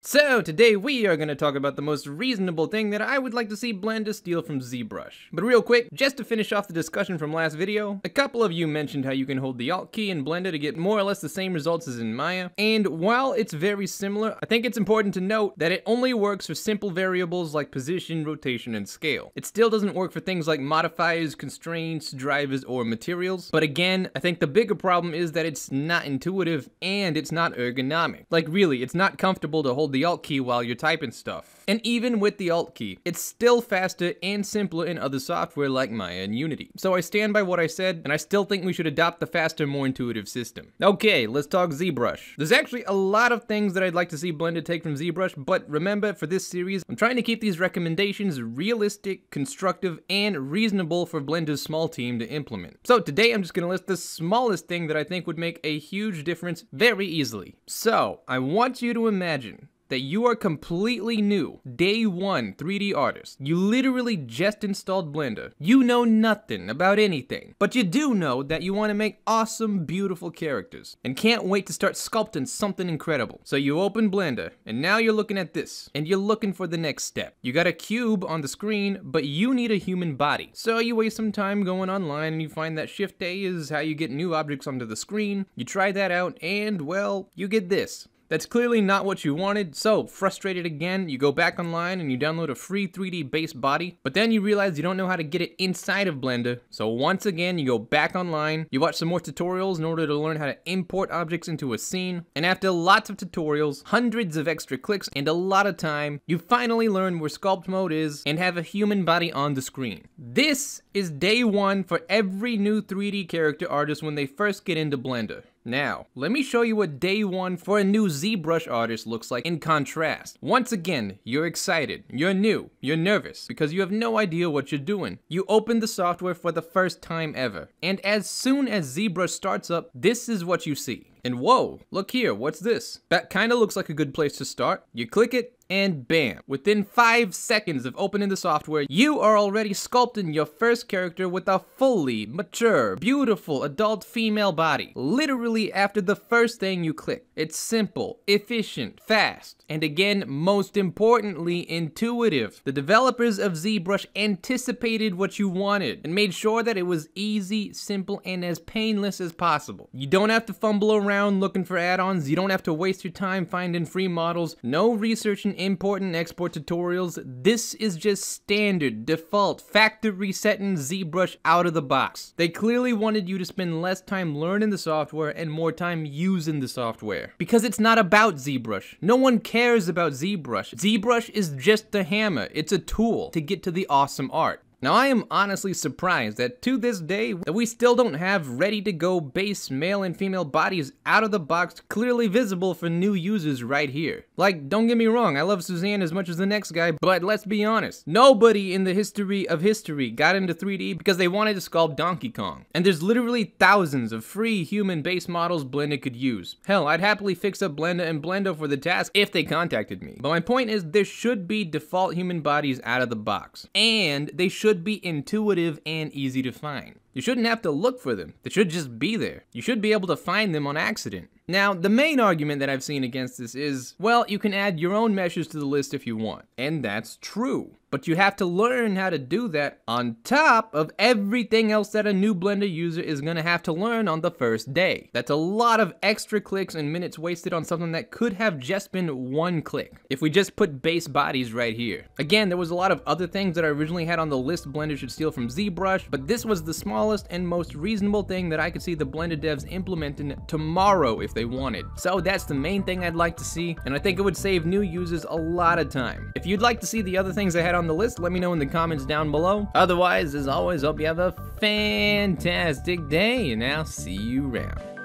So today we are going to talk about the most reasonable thing that I would like to see Blender steal from ZBrush. But real quick, just to finish off the discussion from last video, a couple of you mentioned how you can hold the Alt key in Blender to get more or less the same results as in Maya, and while it's very similar, I think it's important to note that it only works for simple variables like position, rotation, and scale. It still doesn't work for things like modifiers, constraints, drivers, or materials, but again, I think the bigger problem is that it's not intuitive and it's not ergonomic. Like really, it's not comfortable to hold the the Alt key while you're typing stuff. And even with the Alt key, it's still faster and simpler in other software like Maya and Unity. So I stand by what I said, and I still think we should adopt the faster, more intuitive system. Okay, let's talk ZBrush. There's actually a lot of things that I'd like to see Blender take from ZBrush, but remember, for this series, I'm trying to keep these recommendations realistic, constructive, and reasonable for Blender's small team to implement. So today I'm just gonna list the smallest thing that I think would make a huge difference very easily. So, I want you to imagine that you are completely new, day one 3D artist. You literally just installed Blender. You know nothing about anything, but you do know that you want to make awesome, beautiful characters and can't wait to start sculpting something incredible. So you open Blender and now you're looking at this and you're looking for the next step. You got a cube on the screen, but you need a human body. So you waste some time going online and you find that Shift A is how you get new objects onto the screen. You try that out and well, you get this. That's clearly not what you wanted, so frustrated again, you go back online and you download a free 3D base body, but then you realize you don't know how to get it inside of Blender, so once again you go back online, you watch some more tutorials in order to learn how to import objects into a scene, and after lots of tutorials, hundreds of extra clicks, and a lot of time, you finally learn where sculpt mode is and have a human body on the screen. This is day one for every new 3D character artist when they first get into Blender. Now, let me show you what day one for a new ZBrush artist looks like in contrast. Once again, you're excited, you're new, you're nervous, because you have no idea what you're doing. You open the software for the first time ever, and as soon as ZBrush starts up, this is what you see. And whoa, look here, what's this? That kinda looks like a good place to start. You click it, and bam, within 5 seconds of opening the software, you are already sculpting your first character with a fully mature, beautiful adult female body. Literally after the first thing you click. It's simple, efficient, fast, and again, most importantly, intuitive. The developers of ZBrush anticipated what you wanted and made sure that it was easy, simple, and as painless as possible. You don't have to fumble around looking for add-ons, you don't have to waste your time finding free models, no research and import and export tutorials, this is just standard, default, factory setting ZBrush out of the box. They clearly wanted you to spend less time learning the software and more time using the software. Because it's not about ZBrush. No one cares about ZBrush. ZBrush is just a hammer. It's a tool to get to the awesome art. Now I am honestly surprised that to this day that we still don't have ready to go base male and female bodies out of the box clearly visible for new users right here. Like don't get me wrong, I love Suzanne as much as the next guy, but let's be honest, nobody in the history of history got into 3D because they wanted to sculpt Donkey Kong. And there's literally thousands of free human base models Blender could use. Hell, I'd happily fix up Blender and Blender for the task if they contacted me. But my point is there should be default human bodies out of the box. And they should should be intuitive and easy to find. You shouldn't have to look for them. They should just be there. You should be able to find them on accident. Now, the main argument that I've seen against this is, well, you can add your own meshes to the list if you want. And that's true. But you have to learn how to do that on top of everything else that a new Blender user is gonna have to learn on the first day. That's a lot of extra clicks and minutes wasted on something that could have just been one click. If we just put base bodies right here. Again, there was a lot of other things that I originally had on the list Blender should steal from ZBrush, but this was the smallest and most reasonable thing that I could see the Blender devs implementing tomorrow if they wanted. So that's the main thing I'd like to see, and I think it would save new users a lot of time. If you'd like to see the other things I had on the list, let me know in the comments down below. Otherwise, as always, hope you have a fantastic day, and I'll see you around.